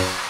Bye.